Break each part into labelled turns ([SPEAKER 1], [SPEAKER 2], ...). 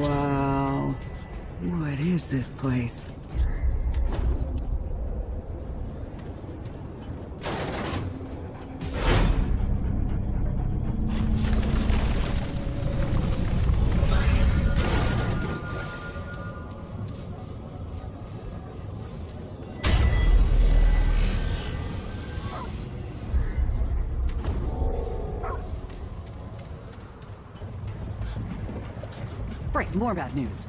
[SPEAKER 1] Wow. What is this place?
[SPEAKER 2] Great, more bad news.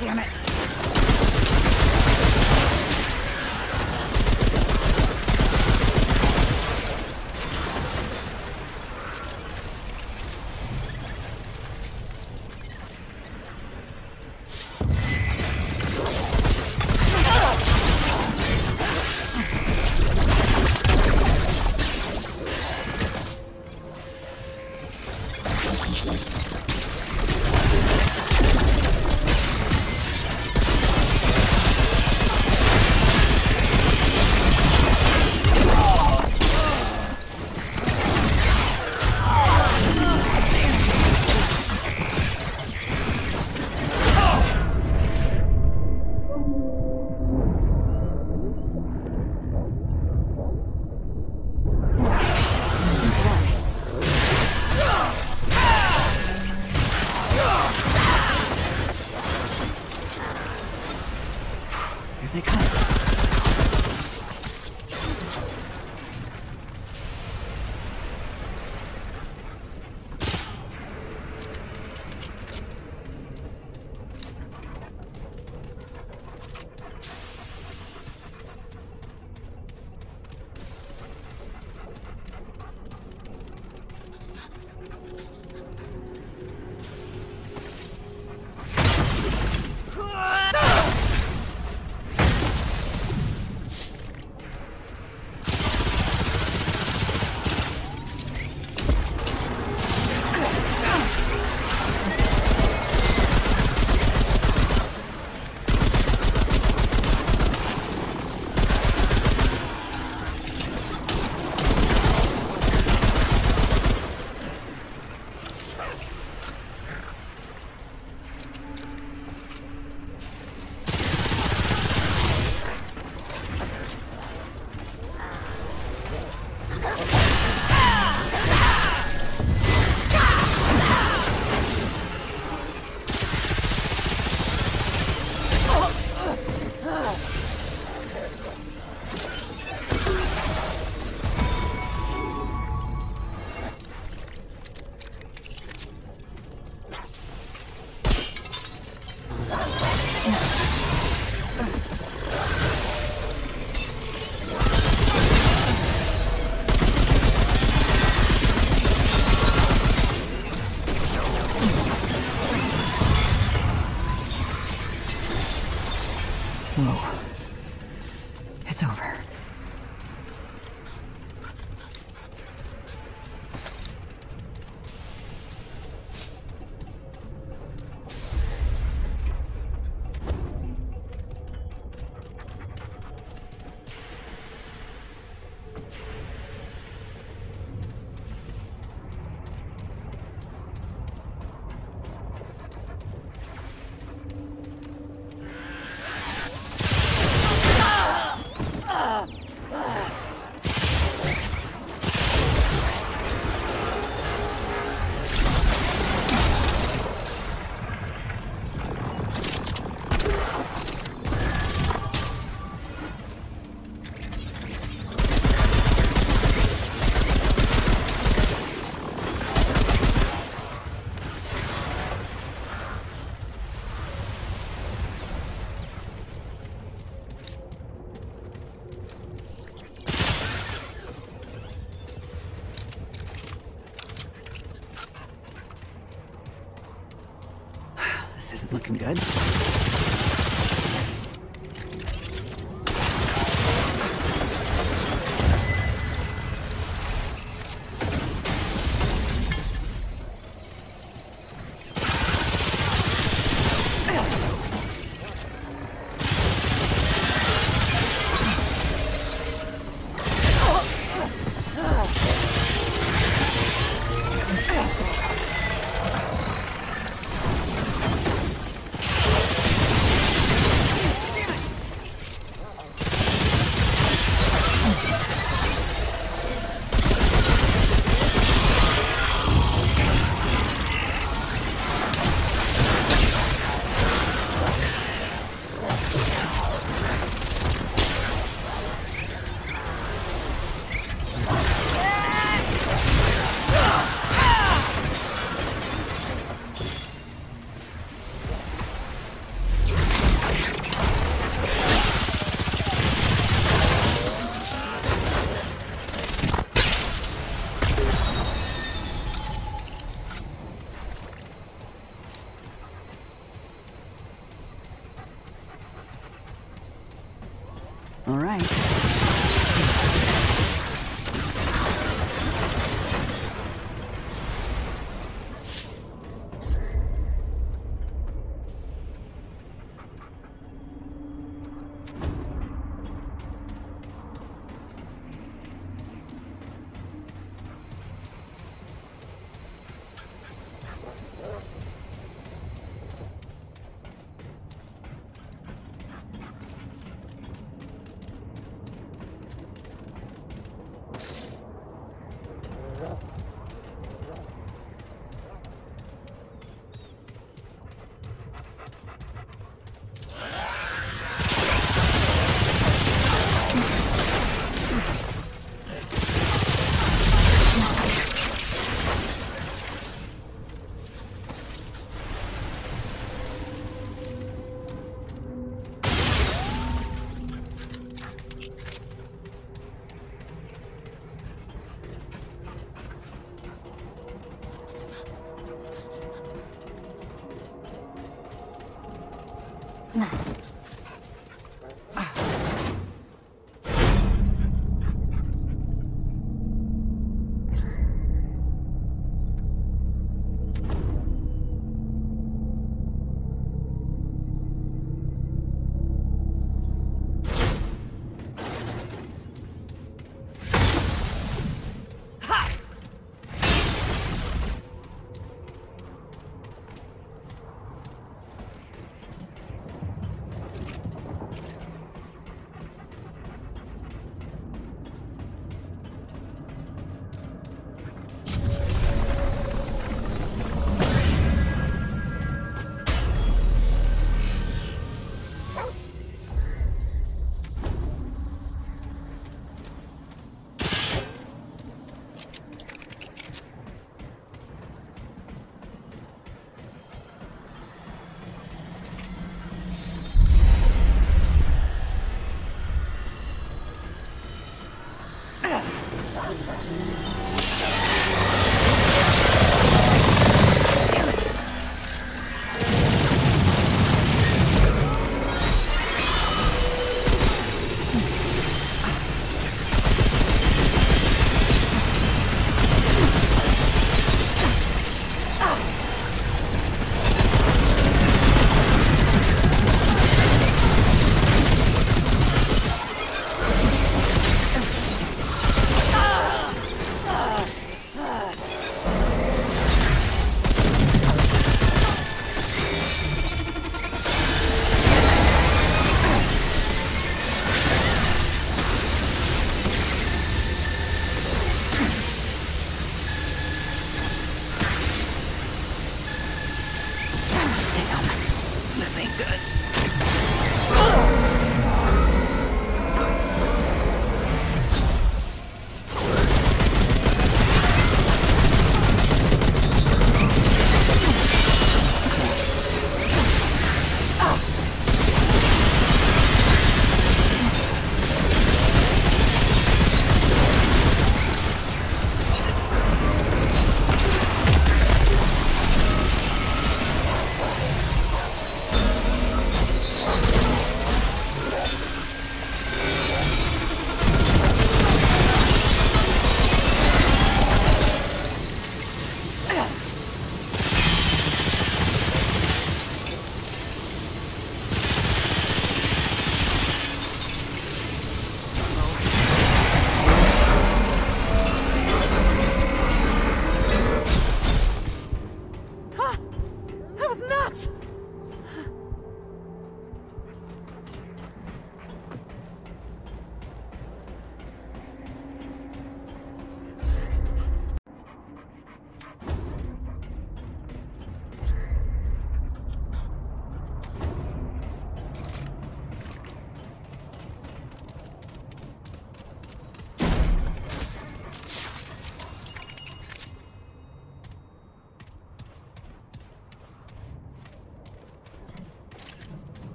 [SPEAKER 1] Damn it. This isn't looking good. All right.
[SPEAKER 3] 买。